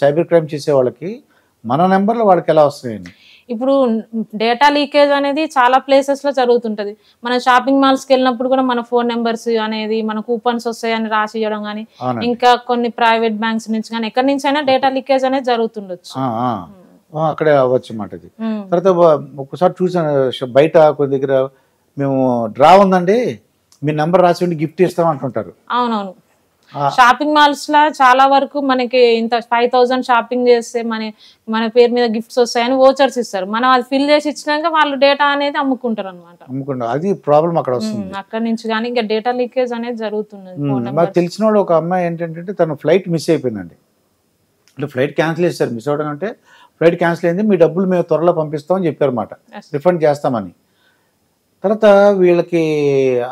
Cyber crime చేసే వాళ్ళకి మన నెంబర్లు వాళ్ళకి ఎలా వస్తున్నాయండి ఇప్పుడు డేటా లీకేజ్ అనేది చాలా ప్లేసెస్లో జరుగుతుంటది. మన షాపింగ్ మాల్స్కి వెళ్ళినప్పుడు కూడా మన ఫోన్ నెంబర్స్ అనేది మన కూపన్స్ వస్తాయని రాసి ఇవ్వడం కానీ ఇంకా కొన్ని ప్రైవేట్ బ్యాంక్స్ నుంచి కానీ ఎక్కడి నుంచి అయినా డేటా లీకేజ్ అనేది జరుగుతుండొచ్చు. అక్కడే అవ్వచ్చు అన్నమాట ఇది. తర్వాత ఒక్కసారి చూసాను బయట కొన్ని దగ్గర మేము డ్రా ఉందండి మీ నెంబర్ రాసి ఉండి గిఫ్ట్ ఇస్తాం అంటుంటారు. అవునవును. షాపింగ్ మాల్స్లో చాలా వరకు మనకి ఇంత ఫైవ్ థౌసండ్ షాపింగ్ చేస్తే మన మన పేరు మీద గిఫ్ట్స్ వస్తాయని ఓచర్స్ ఇస్తారు. మనం అది ఫిల్ చేసి ఇచ్చినాక వాళ్ళు డేటా అనేది అమ్ముకుంటారు. అనమాట అమ్ముకుండా అది ప్రాబ్లం అక్కడ వస్తుంది. అక్కడ నుంచి కానీ ఇంకా డేటా లీకేజ్ అనేది జరుగుతున్నది మాకు తెలిసిన వాళ్ళు ఒక అమ్మాయి ఏంటంటే తన ఫ్లైట్ మిస్ అయిపోయిందండి. అంటే ఫ్లైట్ క్యాన్సిల్ చేశారు మిస్ అవ్వడం అంటే ఫ్లైట్ క్యాన్సిల్ అయింది మీ డబ్బులు మేము త్వరలో పంపిస్తామని చెప్పారన్నమాట. రిఫండ్ చేస్తామని. తర్వాత వీళ్ళకి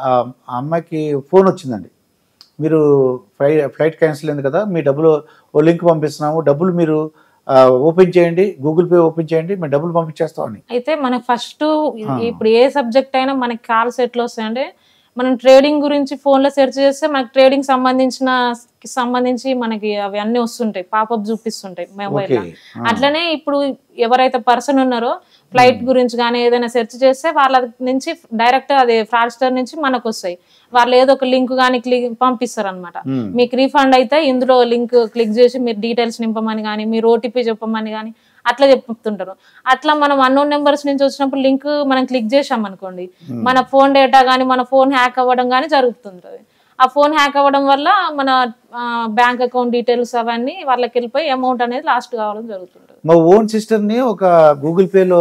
ఆ అమ్మాయికి ఫోన్ వచ్చిందండి. మీరు ఫ్లై ఫ్లైట్ క్యాన్సిల్ అయింది కదా మీ డబ్బులు ఓ లింక్ పంపిస్తున్నాము డబ్బులు మీరు ఓపెన్ చేయండి గూగుల్ పే ఓపెన్ చేయండి మేము డబ్బులు పంపించేస్తామని అయితే మనకి ఫస్ట్. ఇప్పుడు ఏ సబ్జెక్ట్ అయినా మనకి కాల్స్ ఎట్లా వస్తాయంటే మనం ట్రేడింగ్ గురించి ఫోన్లో సెర్చ్ చేస్తే మనకి ట్రేడింగ్ సంబంధించిన సంబంధించి మనకి అవి అన్ని వస్తుంటాయి పాపప్ చూపిస్తుంటాయి మొబైల్ అట్లనే ఇప్పుడు ఎవరైతే పర్సన్ ఉన్నారో ఫ్లైట్ గురించి కానీ ఏదైనా సెర్చ్ చేస్తే వాళ్ళ నుంచి డైరెక్ట్ అదే ఫ్రాడ్స్టర్ నుంచి మనకు వస్తాయి. వాళ్ళు ఏదో ఒక లింక్ కానీ క్లిక్ పంపిస్తారు అనమాట మీకు రీఫండ్ అయితే ఇందులో లింక్ క్లిక్ చేసి మీరు డీటెయిల్స్ నింపమని కానీ మీరు ఓటీపీ చెప్పమని కానీ అట్లా చెప్తుంటారు. అట్లా మనం అన్నోన్ నెంబర్స్ నుంచి వచ్చినప్పుడు లింక్ మనం క్లిక్ చేసాం అనుకోండి. మన ఫోన్ డేటా కానీ మన ఫోన్ హ్యాక్ అవ్వడం కానీ జరుగుతుంటది. ఆ ఫోన్ హ్యాక్ అవ్వడం వల్ల మన బ్యాంక్ అకౌంట్ డీటెయిల్స్ అవన్నీ వాళ్ళకి వెళ్ళిపోయి అమౌంట్ అనేది లాస్ట్ కావడం జరుగుతుంటది. మా ఓన్ సిస్టర్ని ఒక గూగుల్ పేలో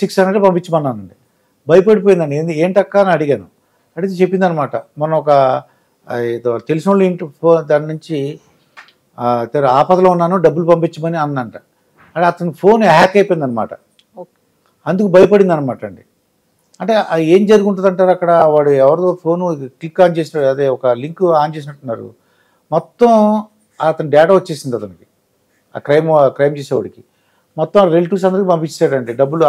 సిక్స్ హండ్రెడ్ పంపించమన్నానండి. భయపడిపోయిందండి. ఏంది ఏంటక్క అని అడిగాను. అడిగితే చెప్పింది అనమాట మొన్న ఒక ఏదో తెలిసిన వాళ్ళు ఇంటి దాని నుంచి ఆపదలో ఉన్నాను డబ్బులు పంపించమని అందంట అంటే అతని ఫోన్ హ్యాక్ అయిపోయింది అనమాట ఓకే. అందుకు భయపడింది అనమాట అండి. అంటే ఏం జరుగుంటుంది అంటారు అక్కడ? వాడు ఎవరిదో ఫోన్ క్లిక్ ఆన్ చేసినాడు అదే ఒక లింక్ ఆన్ చేసినట్టున్నారు. మొత్తం అతని డేటా వచ్చేసింది అతనికి ఆ క్రైమ్ క్రైమ్ చేసేవాడికి. మొత్తం రిలేటివ్స్ అందరికి పంపించాడండి డబ్బులు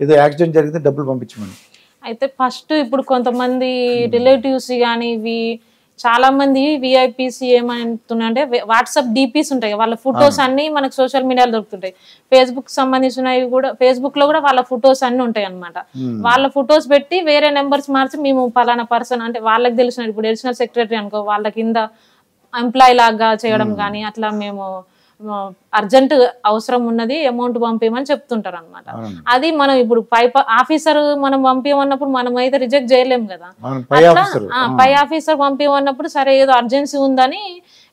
ఏదో యాక్సిడెంట్ జరిగితే డబ్బులు పంపించమని. అయితే ఫస్ట్ ఇప్పుడు కొంతమంది రిలేటివ్స్ కానీ ఇవి చాలా మంది విఐపీస్ ఏమంటున్నాయంటే వాట్సాప్ డిపిస్ ఉంటాయి వాళ్ళ ఫొటోస్ అన్ని మనకు సోషల్ మీడియాలో దొరుకుతుంటాయి. ఫేస్బుక్ సంబంధించినవి కూడా ఫేస్బుక్లో కూడా వాళ్ళ ఫొటోస్ అన్ని ఉంటాయి అన్నమాట. వాళ్ళ ఫొటోస్ పెట్టి వేరే నెంబర్స్ మార్చి మేము పలానా పర్సన్ అంటే వాళ్ళకి తెలిసిన ఇప్పుడు అడిషనల్ సెక్రటరీ అనుకో వాళ్ళ కింద ఎంప్లాయ్ లాగా చేయడం కానీ అట్లా మేము అర్జెంట్ అవసరం ఉన్నది అమౌంట్ పంపించమని చెప్తుంటారు అనమాట. అది మనం ఇప్పుడు పై ఆఫీసర్ మనం పంపించమన్నప్పుడు మనం అయితే రిజెక్ట్ చేయలేం కదా. పై అట్లా, ఆఫీసర్ ఆ, పై ఆఫీసర్ పంపించమన్నప్పుడు సరే ఏదో అర్జెన్సీ ఉందని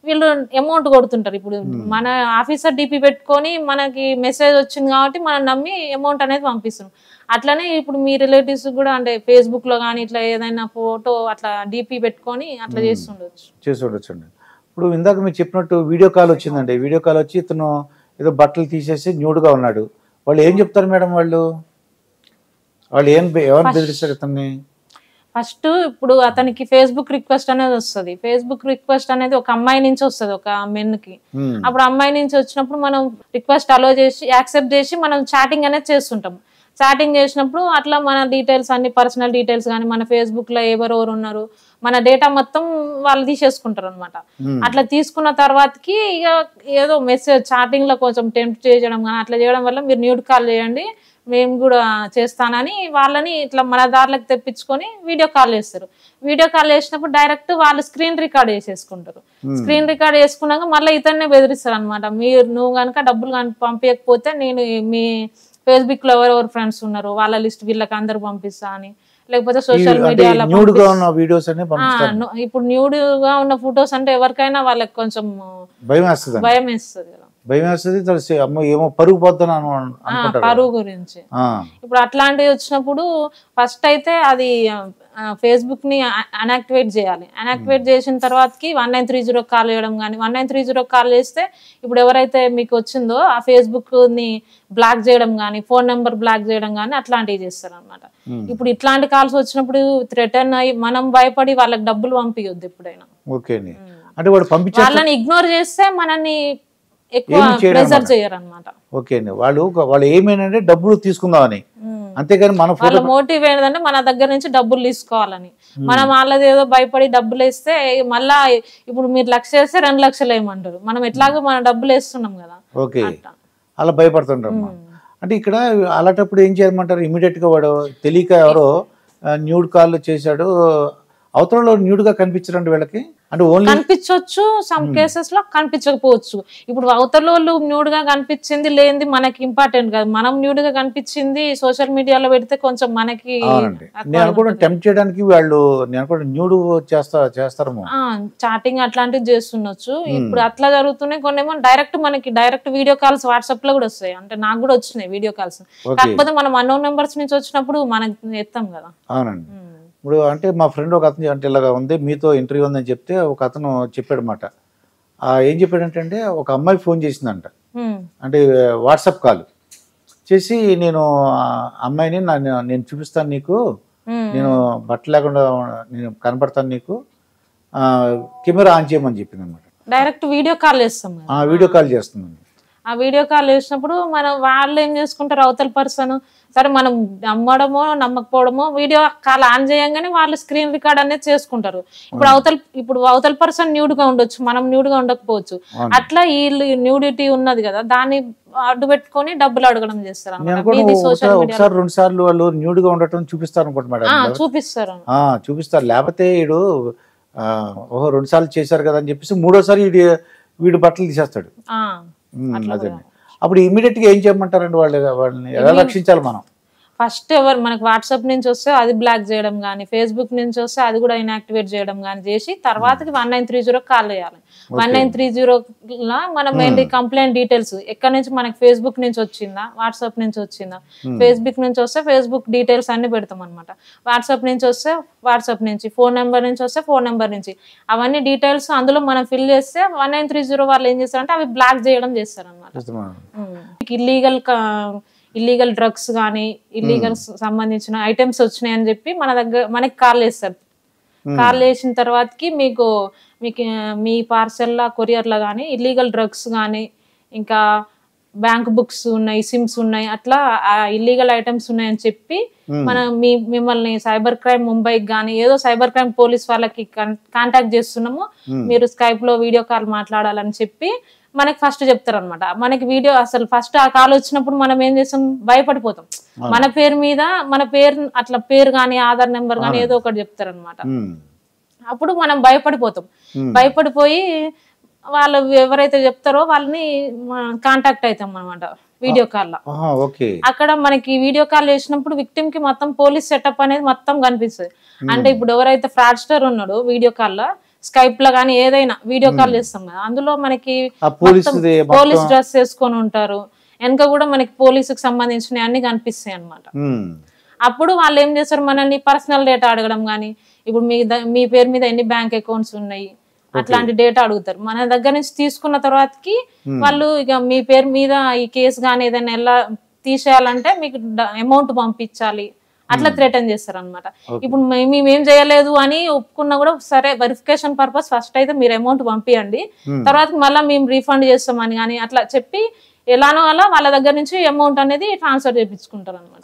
వీళ్ళు అమౌంట్ కొడుతుంటారు. ఇప్పుడు మన ఆఫీసర్ డిపి పెట్టుకొని మనకి మెసేజ్ వచ్చింది కాబట్టి మనం నమ్మి అమౌంట్ అనేది పంపిస్తున్నాం. అట్లనే ఇప్పుడు మీ రిలేటివ్స్ కూడా అంటే ఫేస్బుక్లో కానీ ఇట్లా ఏదైనా ఫోటో అట్లా డిపి పెట్టుకొని అట్లా చేస్తుండొచ్చు. చేసి ఉండొచ్చండి ఇప్పుడు ఇందాక మీరు చెప్పినట్టు వీడియో కాల్ వచ్చిందండి. వీడియో కాల్ వచ్చి ఇతను ఏదో బట్టలు తీసేసి న్యూడ్గా ఉన్నాడు. వాళ్ళు ఏం చెప్తారు మేడం వాళ్ళు? వాళ్ళు ఏం ఎవరిని బెదిరిస్తారు ఇతన్ని? ఫస్ట్ ఇప్పుడు అతనికి ఫేస్బుక్ రిక్వెస్ట్ అనేది వస్తుంది. ఫేస్బుక్ రిక్వెస్ట్ అనేది ఒక అమ్మాయి నుంచి వస్తుంది ఒక మెన్కి ఉమ్, అప్పుడు అమ్మాయి నుంచి వచ్చినప్పుడు మనం రిక్వెస్ట్ అలో చేసి యాక్సెప్ట్ చేసి మనం చాటింగ్ అనేది చేస్తుంటాం. చాటింగ్ చేసినప్పుడు అట్లా మన డీటెయిల్స్ అన్ని పర్సనల్ డీటెయిల్స్ కానీ మన ఫేస్బుక్లో ఎవరెవరు ఉన్నారు మన డేటా మొత్తం వాళ్ళు తీసేసుకుంటారు అనమాట ఉమ్, అట్లా తీసుకున్న తర్వాతకి ఇక ఏదో మెసేజ్ చాటింగ్లో కొంచెం టెంప్ట్ చేయడం కానీ అట్లా చేయడం వల్ల మీరు న్యూడ్ కాల్ చేయండి మేము కూడా చేస్తానని వాళ్ళని ఇట్లా మన దారిలోకి తెప్పించుకొని వీడియో కాల్ చేస్తారు. వీడియో కాల్ చేసినప్పుడు డైరెక్ట్ వాళ్ళు స్క్రీన్ రికార్డ్ చేసేసుకుంటారు. స్క్రీన్ రికార్డ్ చేసుకున్నాక మళ్ళీ ఇతన్నే బెదిరిస్తారు అనమాట మీరు నువ్వు కనుక డబ్బులు కనుక పంపించకపోతే నేను మీ ఫేస్బుక్లో ఎవరెవరు ఫ్రెండ్స్ ఉన్నారు వాళ్ళ లిస్ట్ వీళ్ళకి అందరు పంపిస్తా అని. లేకపోతే సోషల్ మీడియాలో న్యూడ్గా వీడియోస్ ఇప్పుడు న్యూడ్గా ఉన్న ఫొటోస్ అంటే ఎవరికైనా వాళ్ళకి కొంచెం భయం వేస్తుంది భయం వేస్తుంది కదా. భయం వేస్తుంది తెలిసి అమ్మ ఏమో పరుగు అనుకుంటారు పరువు గురించి. ఇప్పుడు అట్లాంటివి వచ్చినప్పుడు ఫస్ట్ అయితే అది ఫేస్బుక్ని అన్యాక్టివేట్ చేయాలి. అన్యాక్టివేట్ చేసిన తర్వాతకి one nine three zero call చేయడం కానీ one nine three zero call చేస్తే ఇప్పుడు ఎవరైతే మీకు వచ్చిందో ఆ ఫేస్బుక్ని బ్లాక్ చేయడం కానీ ఫోన్ నెంబర్ బ్లాక్ చేయడం కానీ అట్లాంటివి చేస్తారు అనమాట ఇప్పుడు ఇట్లాంటి కాల్స్ వచ్చినప్పుడు రిటర్న్ అయ్యి మనం భయపడి వాళ్ళకి డబ్బులు పంపించొద్దు ఎప్పుడైనా. వాళ్ళని ఇగ్నోర్ చేస్తే మనల్ని ఎక్కువ ఏమీ చేయడం ప్రెజర్ అన్నమాట. చేయరు అనమాట ఓకే అండి. వాళ్ళు వాళ్ళు ఏమేనంటే డబ్బులు తీసుకుందామని. అంతేగాని మన వాళ్ళ మోటివ్ ఏంటంటే మన దగ్గర నుంచి డబ్బులు తీసుకోవాలని. మనం వాళ్ళది ఏదో భయపడి డబ్బులు వేస్తే మళ్ళా ఇప్పుడు మీరు లక్ష వేస్తే రెండు లక్షలు వేయమంటారు మనం ఎట్లాగో మన డబ్బులు వేస్తున్నాం కదా. ఓకే. అలా భయపడుతుంటారమ్మా. అంటే ఇక్కడ అలాంటప్పుడు ఏం చేయమంటారు? ఇమీడియట్గా వాడు తెలియక ఎవరో న్యూడ్ కాల్ చేశాడు. అవతలలో న్యూడ్గా కనిపించరండి వీళ్ళకి? అంటే ఓన్లీ కనిపించవచ్చు సమ్ కేసెస్లో కనిపించకపోవచ్చు. ఇప్పుడు అవతల వాళ్ళు న్యూడ్గా కనిపించింది లేనిది మనకి ఇంపార్టెంట్ కాదు. మనం న్యూడ్గా కనిపించింది సోషల్ మీడియాలో పెడితే కొంచెం మనకి అవునండి. నేను అనుకోవడం టెంప్ట్ చేయడానికి వాళ్ళు నేను అనుకోవడం న్యూడ్ చేస్తా చేస్తారేమో. చాటింగ్ అట్లాంటివి చేస్తుండొచ్చు. ఇప్పుడు అట్లా జరుగుతున్నాయి. కొన్ని ఏమో డైరెక్ట్ మనకి డైరెక్ట్ వీడియో కాల్స్ వాట్సాప్లో కూడా వస్తాయి. అంటే నాకు కూడా వచ్చినాయి వీడియో కాల్స్ కాకపోతే మనం అన్నోన్ నెంబర్స్ నుంచి వచ్చినప్పుడు మనకి ఎత్తాం కదా. అవునండి. ఉమ్. ఇప్పుడు అంటే మా ఫ్రెండ్ ఒక అతను అంటే ఇలాగా ఉంది మీతో ఇంటర్వ్యూ ఉందని చెప్తే ఒక అతను చెప్పాడనమాట ఏం చెప్పాడంటే ఒక అమ్మాయి ఫోన్ చేసిందంట. అంటే వాట్సాప్ కాల్ చేసి నేను అమ్మాయిని నేను చూపిస్తాను నీకు. నేను బట్ట లేకుండా నేను కనపడతాను నీకు కెమెరా ఆన్ చేయమని చెప్పింది అనమాట డైరెక్ట్ వీడియో కాల్ చేస్తాం వీడియో కాల్ చేస్తుందండి ఆ వీడియో కాల్ చేసినప్పుడు మనం వాళ్ళు ఏం చేసుకుంటారు అవతల పర్సన్? సరే మనం నమ్మడమో నమ్మకపోవడమో వీడియో కాల్ ఆన్ చేయంగానే వాళ్ళు స్క్రీన్ రికార్డ్ అనేది చేసుకుంటారు. ఇప్పుడు అవతల ఇప్పుడు అవతల పర్సన్ న్యూడ్గా ఉండొచ్చు మనం న్యూడ్గా ఉండకపోవచ్చు. అట్లా వీళ్ళు న్యూడిటీ ఉన్నది కదా దాన్ని అడ్డు పెట్టుకొని డబ్బులు అడగడం చేస్తారు ఒకసారి రెండు సార్లు వాళ్ళు న్యూడ్గా ఉండటం చూపిస్తారు చూపిస్తారు. చూపిస్తారు. లేకపోతే వీడు ఓహో రెండు సార్లు చేశారు కదా అని చెప్పేసి మూడోసారి వీడి వీడు బట్టలు తీసేస్తాడు. అదే అప్పుడు ఇమీడియట్గా ఏం చేయమంటారండి వాళ్ళు వాళ్ళని? ఎలా రక్షించాలి మనం? ఫస్ట్ ఎవరు మనకు వాట్సాప్ నుంచి వస్తే అది బ్లాక్ చేయడం కానీ ఫేస్బుక్ నుంచి వస్తే అది కూడా ఇన్యాక్టివేట్ చేయడం కానీ చేసి తర్వాతకి one nine three zero call చేయాలి. వన్ నైన్ త్రీ జీరో మనం ఏంటి కంప్లైంట్ డీటెయిల్స్? ఎక్కడి నుంచి మనకి ఫేస్బుక్ నుంచి వచ్చిందా? వాట్సాప్ నుంచి వచ్చిందా? ఫేస్బుక్ నుంచి వస్తే ఫేస్బుక్ డీటెయిల్స్ అన్ని పెడతాం అనమాట వాట్సాప్ నుంచి వస్తే వాట్సాప్ నుంచి ఫోన్ నెంబర్ నుంచి వస్తే ఫోన్ నెంబర్ నుంచి. అవన్నీ డీటెయిల్స్ అందులో మనం ఫిల్ చేస్తే వన్ నైన్ త్రీ జీరో వాళ్ళు ఏం చేస్తారంటే అవి బ్లాక్ చేయడం చేస్తారు అనమాట చేస్తున్నాను. ఇల్లీగల్ ఇల్లీగల్ డ్రగ్స్ కానీ ఇల్లీగల్ సంబంధించిన ఐటమ్స్ వచ్చినాయి అని చెప్పి మన దగ్గర మనకి కాల్ వేస్తారు కాల్ వేసిన తర్వాతకి మీకు మీకు మీ పార్సెల్లా కొరియర్లో కానీ ఇల్లీగల్ డ్రగ్స్ కానీ ఇంకా బ్యాంక్ బుక్స్ ఉన్నాయి సిమ్స్ ఉన్నాయి అట్లా ఇల్లీగల్ ఐటమ్స్ ఉన్నాయని చెప్పి మనం మీ మిమ్మల్ని సైబర్ క్రైమ్ ముంబైకి కానీ ఏదో సైబర్ క్రైమ్ పోలీస్ వాళ్ళకి కాంటాక్ట్ చేస్తున్నాము. మీరు స్కైప్లో వీడియో కాల్ మాట్లాడాలని చెప్పి మనకి ఫస్ట్ చెప్తారు అనమాట మనకి వీడియో అసలు ఫస్ట్ ఆ కాల్ వచ్చినప్పుడు మనం ఏం చేస్తాం? భయపడిపోతాం. మన పేరు మీద మన పేరు అట్లా పేరు కానీ ఆధార్ నెంబర్ కానీ ఏదో ఒకటి చెప్తారు అనమాట ఉమ్, అప్పుడు మనం భయపడిపోతాం. భయపడిపోయి వాళ్ళు ఎవరైతే చెప్తారో వాళ్ళని కాంటాక్ట్ అవుతాం అనమాట వీడియో ఓకే. అక్కడ మనకి వీడియో కాల్ చేసినప్పుడు విక్టిమ్కి మొత్తం పోలీస్ సెటప్ అనేది మొత్తం కనిపిస్తుంది. అంటే ఇప్పుడు ఎవరైతే ఫ్రాడ్స్టర్ ఉన్నాడో వీడియో కాల్లో స్కైప్లో కానీ ఏదైనా వీడియో కాల్ చేస్తాం కదా అందులో మనకి పోలీస్ డ్రెస్ వేసుకొని ఉంటారు. వెనక కూడా మనకి పోలీసుకి సంబంధించిన అన్ని కనిపిస్తాయి అన్నమాట. ఉమ్, అప్పుడు వాళ్ళు ఏం చేస్తారు మనల్ని పర్సనల్ డేటా అడగడం కానీ ఇప్పుడు మీ మీ పేరు మీద ఎన్ని బ్యాంక్ అకౌంట్స్ ఉన్నాయి అట్లాంటి డేటా అడుగుతారు. మన దగ్గర నుంచి తీసుకున్న తర్వాతకి వాళ్ళు ఇక మీ పేరు మీద ఈ కేసు కానీ ఏదైనా ఎలా తీసేయాలంటే మీకు అమౌంట్ పంపించాలి. అట్లా థ్రెటన్ చేస్తారు అనమాట ఇప్పుడు మేము ఏం చేయలేదు అని ఒప్పుకున్నా కూడా సరే వెరిఫికేషన్ పర్పస్ ఫస్ట్ అయితే మీరు అమౌంట్ పంపించండి తర్వాత మళ్ళీ మేము రీఫండ్ చేస్తామని కానీ అట్లా చెప్పి ఎలానో అలా వాళ్ళ దగ్గర నుంచి అమౌంట్ అనేది ట్రాన్స్ఫర్ చేయించుకుంటారు అనమాట